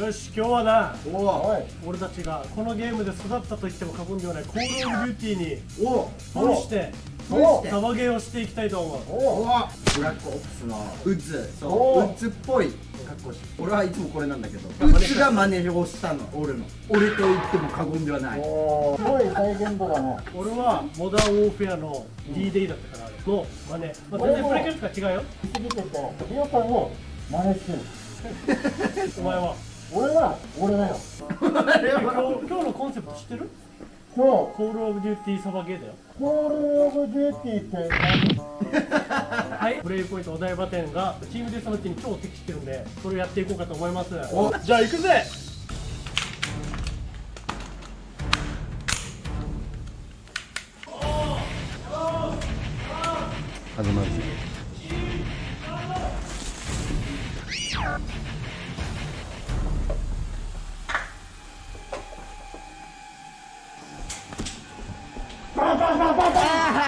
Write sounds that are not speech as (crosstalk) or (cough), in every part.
よし今日はな俺たちがこのゲームで育ったと言っても過言ではない Call of Duty にお扮して扮してサバゲーをしていきたいと思う。お Black Ops のウッズ。そう。おウッズっぽい。格好して俺はいつもこれなんだけどウッズが真似をしたの。俺の。俺と言っても過言ではない。すごい再現度だね俺は Modern Warfare の D-Day だったからの真似、まあ、全然プレイキャラクター違うよ。見すぎててリオさんを真似してる。(laughs) お前は俺は俺だよ。今 (laughs) 日今日のコンセプト知ってる？今日 Call of Duty サバゲーだよ。 Call of Duty って何？はい。プレイポイントお台場店がチームデスマッチに超適してるんでそれをやっていこうかと思います。おじゃあ行くぜ。始まるぜ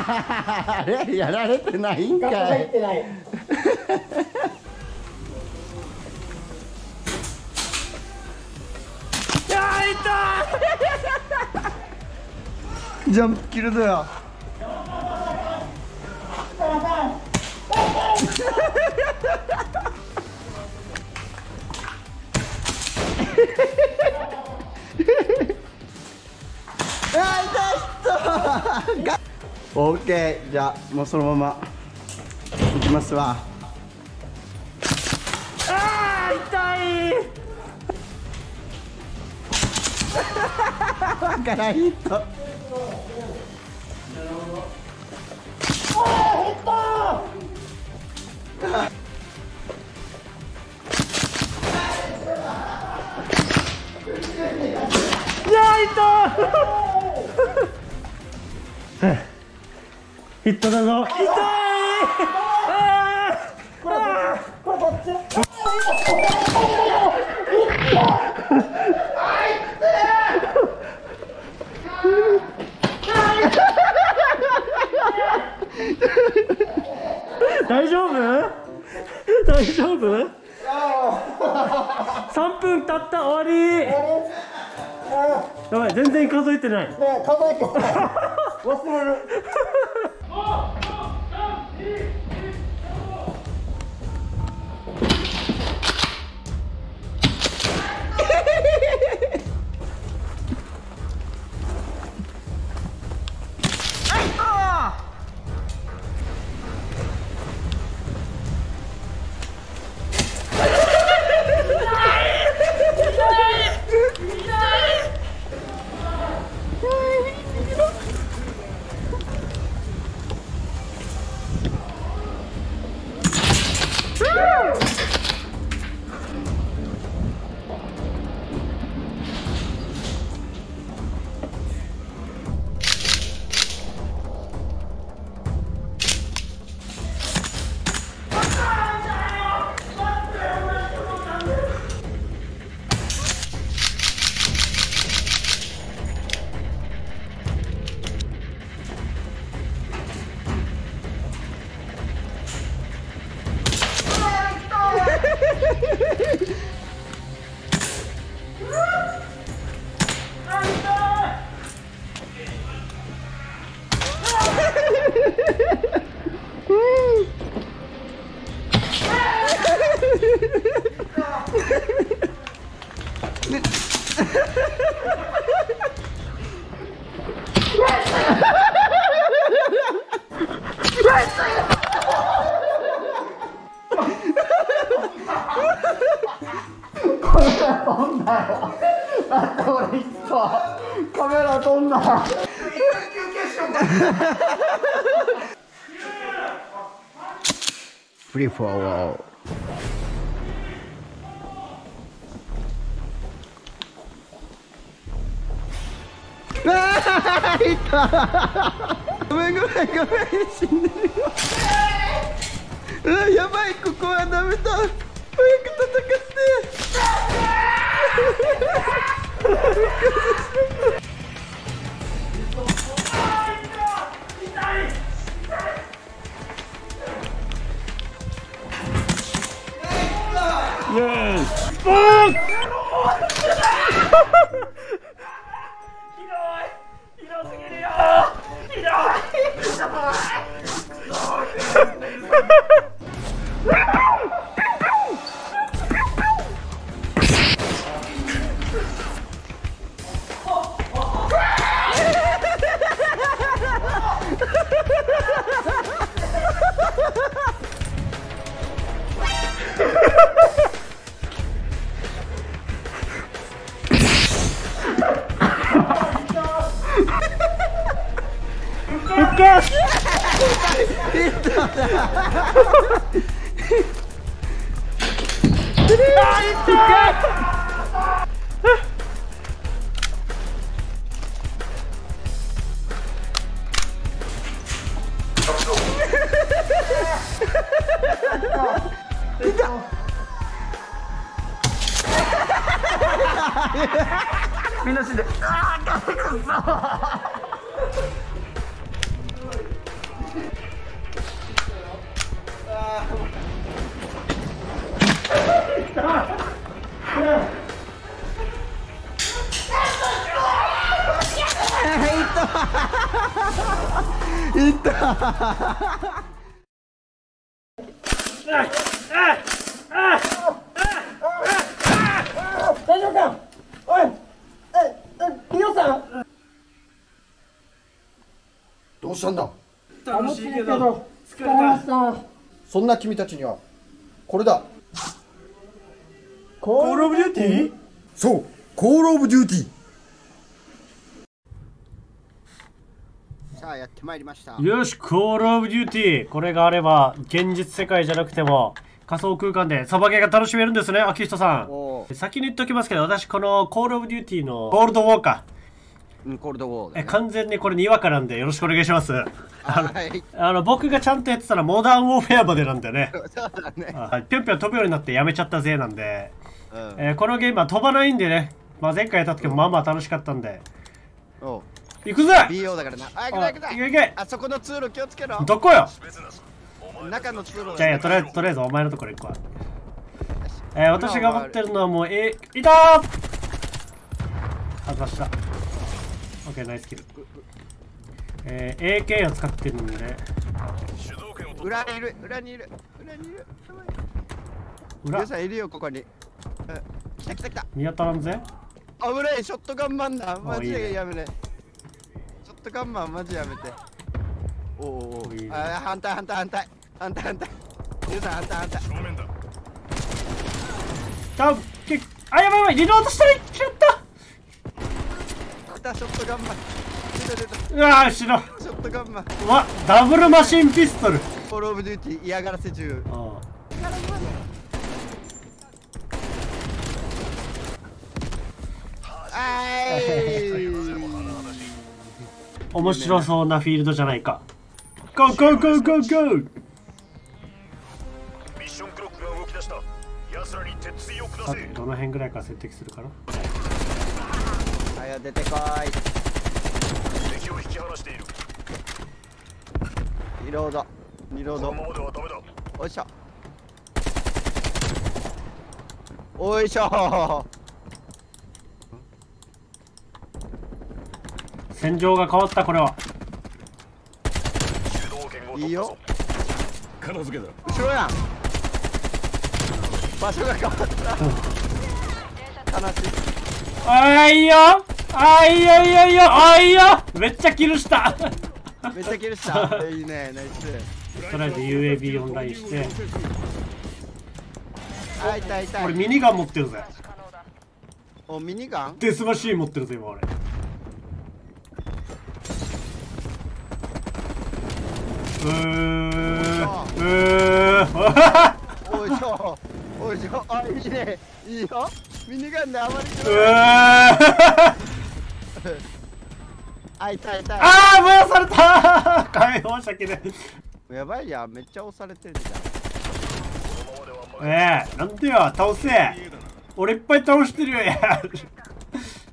あ (laughs) れやられてないんかい。入ってないジャンプキルだよ (laughs) (laughs) オーケーじゃあもうそのまま。いきますわ。あー痛い。(laughs) わからんヒット。ットだぞ。痛い。大丈夫？大丈夫 ?3 分経った終わり。やばい全然数えてない。ねえ数えてない。忘れる。カメ (laughs) フリーフォワーあーいたごめんごめんごめん死んでるよあやばいここはダメだ早く戦ってみんな死んで。(laughs) いった。(laughs) (laughs) 大丈夫か？おい。ええリオさんどうしたんだ楽しいけけどど疲疲れまれしたたそんな君たちにはこれだ。コ Call of Duty そう Call of Duty さあやってまいりました。よし、 Call of Duty。これがあれば、現実世界じゃなくても、仮想空間でサバゲーが楽しめるんですね、秋人さおん。先に言っときますけど、私、このコールオブデューティーのゴールドウォーカーえ完全にこれにわかなんで、よろしくお願いします。はい。あの、僕がちゃんとやってたら、モダンウォーフェアまでなんでね。ぴょんぴょん飛ぶようになってやめちゃったぜなんで、うん。えーこのゲームは飛ばないんでね、まあ、前回やった時もまあまあ楽しかったんで、行くぜ! BO だからな。あ行くあぞ。行くあそこの通路気をつけろ。どこよ?中の通路だじゃあとりあえずとりあえずお前のところ行くわ。えー、私が持ってるのはもうえー、いたー!外した OK ナイスキル。えー、AK を使ってるんで。裏にいる裏にいる裏にいる。裏。皆さんいるよここに。うん来た来た来た。見当たらんぜ。危ないショットガンマンだ。マジでやめねショットガンマンマジやめて。おうおうおういいね。あ反対反対反対。反対反対。皆さん反対反対。ダウンキックあやばいやばいリロードしたい。しまったショットガンマン出た出たうわー後ろ。ショットガンマンうわダブルマシンピストル。コールオブデューティー嫌がらせ中。ああ。ーい。面白そうなフィールドじゃないか。 Go go go go go。ミッションクロックが動き出した。奴らに鉄槌をどの辺ぐらいから設定するかなはよ出てこ敵を引き離している。いリロード。リロード。このままではダメだおいしょ。おいしょ。戦場が変わったこれは。いいよ。片付けだ。後ろやん。場所が変わった。(laughs) 悲しいあーいいよ。あーいいよいいよいいよ。あーいいよ。めっちゃキルした。めっちゃキルしたいいね。ナイス。とりあえず UAB オンラインして。あ痛い痛い。俺ミニガン持ってるぜ。おミニガン？デスマシーン持ってるぜ今俺。うーうー。おいしょおいしょあいいね。いいよミニガンであまりうー (laughs) あ痛い痛いあー燃やされた解放射器で。やばいやん。めっちゃ押されてるじええなんでよ倒せ。俺いっぱい倒してるよ。や (laughs)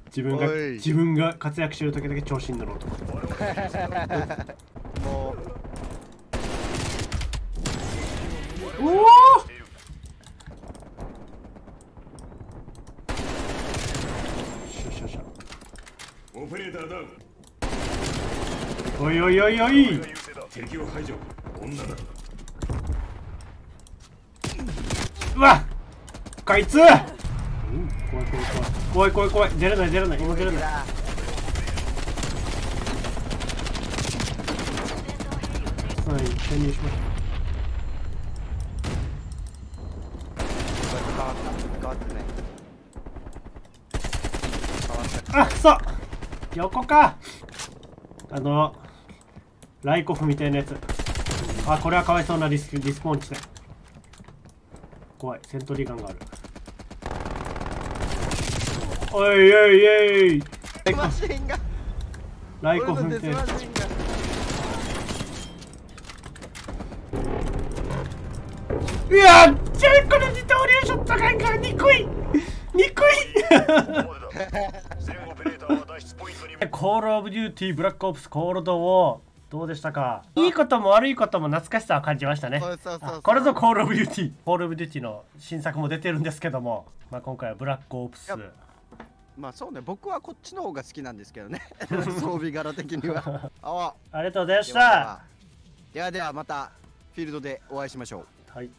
自分が自分が活躍してる時だけ調子に乗ろうと。ゃ (laughs) んもう。おおしゃしゃしゃオペレーターダウン。おいおいおいおい。敵を排除。女だ。うわこいつ。うん怖い怖い怖い。怖い怖い怖い。出れない出れない。今出れないだはい潜入しまし変わった変わってね変わったたあくそ横か。あのライコフみたいなやつ。あこれはかわいそうなリスリスポーン地点怖い。セントリーガンがある。おいおいおい。ライコ俺のデ踏んでスマシンがいやじゃあこの二刀流ショットガンが憎い。憎い (laughs) 全オペレーターは脱出ポイントに Call of Duty Black Ops Cold War どうでしたか？いいことも悪いことも懐かしさを感じましたね。これぞ Call of Duty Call of Duty の新作も出てるんですけども、まあ、今回は Black Ops。やまあそうね僕はこっちの方が好きなんですけどね。(laughs) 装備柄的には。あありがとうございました。は。ではではまたフィールドでお会いしましょう。はい